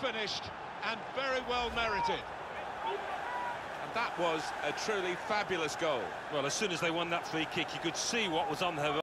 finished and very well merited. And that was a truly fabulous goal. Well, as soon as they won that free kick, you could see what was on her